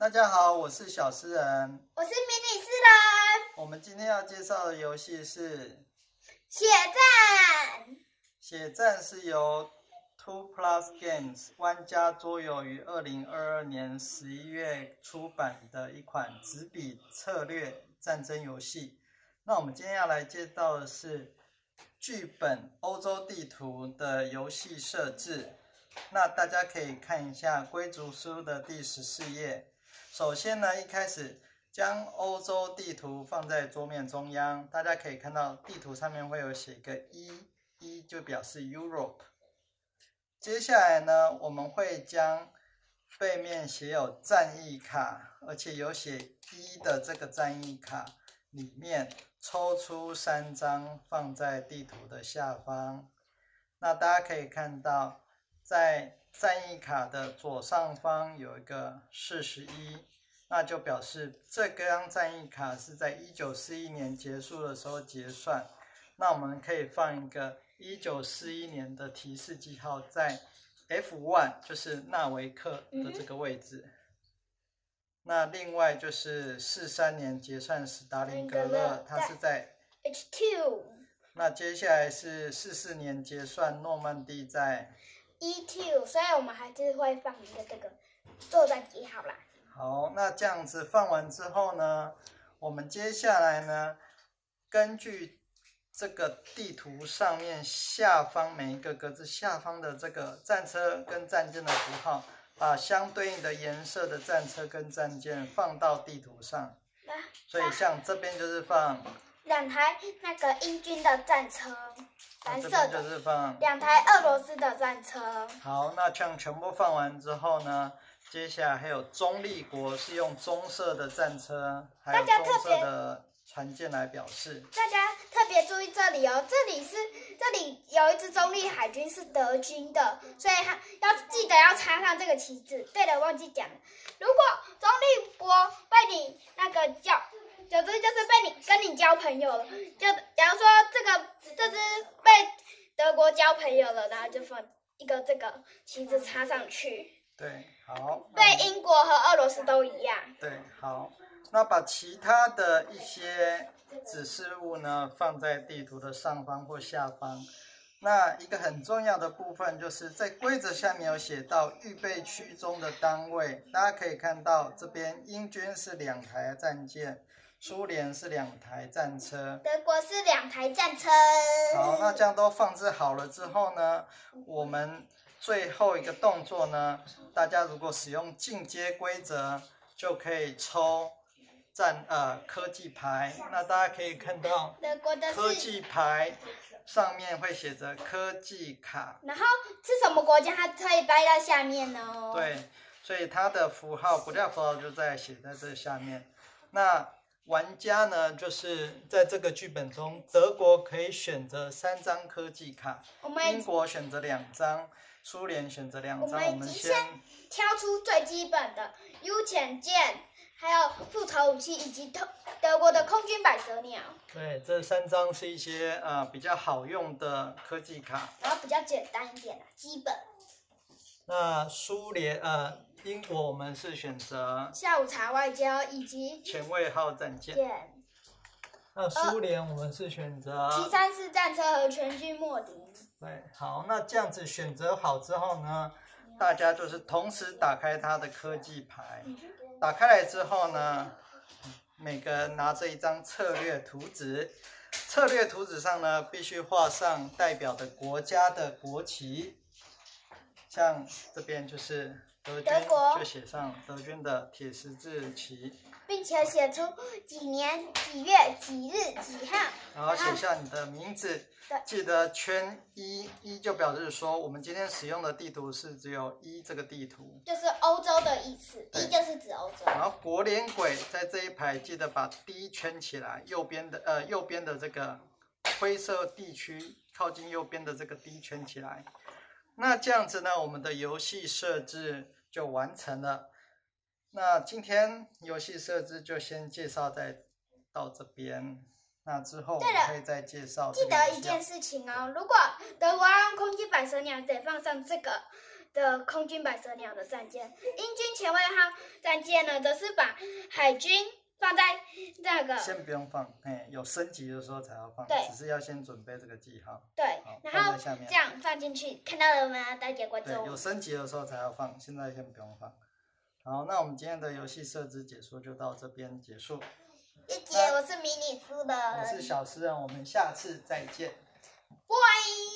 大家好，我是小诗人。我是迷你诗人。我们今天要介绍的游戏是血战。血战是由 Two Plus Games 玩家桌游于二零二二年十一月出版的一款纸笔策略战争游戏。那我们今天要来介绍的是剧本欧洲地图的游戏设置。那大家可以看一下规则书的第十四页。首先呢，一开始将欧洲地图放在桌面中央，大家可以看到地图上面会有写个一，一就表示 Europe。接下来呢，我们会将背面写有战役卡，而且有写一的这个战役卡里面抽出三张放在地图的下方。那大家可以看到。在战役卡的左上方有一个四十一，那就表示这张战役卡是在一九四一年结束的时候结算。那我们可以放一个一九四一年的提示记号在 F one，就是纳维克的这个位置。那另外就是四三年结算史达林格勒，它是在 H two。那接下来是四四年结算诺曼底在。E two，所以我们还是会放一个这个作战记号啦。好，那这样子放完之后呢，我们接下来呢，根据这个地图上面下方每一个格子下方的这个战车跟战舰的符号，把相对应的颜色的战车跟战舰放到地图上。所以像这边就是放。两台那个英军的战车，蓝色的，就是放两台俄罗斯的战车。好，那这样全部放完之后呢，接下来还有中立国是用棕色的战车，还有棕色的船舰来表示。大家特别注意这里哦，这里是这里有一支中立海军是德军的，所以他要记得要插上这个旗帜。对了，忘记讲，如果中立国被你那个叫。有只就是被你跟你交朋友了，就假如说这个这只被德国交朋友了，然后就放一个这个旗子插上去。对，好。被英国和俄罗斯都一样。对，好。那把其他的一些指示物呢放在地图的上方或下方。那一个很重要的部分就是在规则下面有写到预备区中的单位，大家可以看到这边英军是两台战舰。苏联是两台战车，德国是两台战车。好，那这样都放置好了之后呢，我们最后一个动作呢，大家如果使用进阶规则，就可以抽战呃科技牌。那大家可以看到，德国的科技牌上面会写着科技卡。然后是什么国家，它可以掰到下面呢？对，所以它的符号国家符号就在写在这下面。那玩家呢，就是在这个剧本中，德国可以选择三张科技卡，英国选择两张，苏联选择两张。我们先挑出最基本的 U 潜舰，还有复仇武器，以及德德国的空军百蛇鸟。对，这三张是一些呃比较好用的科技卡，然后比较简单一点的基本。那苏联呃。英国我们是选择下午茶外交以及前卫号战舰。那苏联我们是选择七三四战车和全军末敌。对，好，那这样子选择好之后呢，大家就是同时打开它的科技牌，打开来之后呢，每个人拿着一张策略图纸，策略图纸上呢必须画上代表的国家的国旗，像这边就是。德国就写上德军的铁十字旗，并且写出几年几月几日几号，然后写下你的名字。记得圈一，一就表示说我们今天使用的地图是只有一这个地图，就是欧洲的意思。一就是指欧洲。然后国联轨在这一排记得把 D 圈起来，右边的呃右边的这个灰色地区靠近右边的这个 D 圈起来。那这样子呢，我们的游戏设置。就完成了。那今天游戏设置就先介绍在到这边。那之后我们可以再介绍。记得一件事情哦，如果德国要用空军百蛇鸟，得放上这个的空军百蛇鸟的战舰。英军前卫号战舰呢，则是把海军放在这个先不用放，哎，有升级的时候才要放，对只是要先准备这个记号。对好，然后下面这样放进去，看到了吗，大家观对，有？升级的时候才要放，现在先不用放。好，那我们今天的游戏设置解说就到这边结束。一姐，我是迷你书的，我是小诗人，我们下次再见。拜。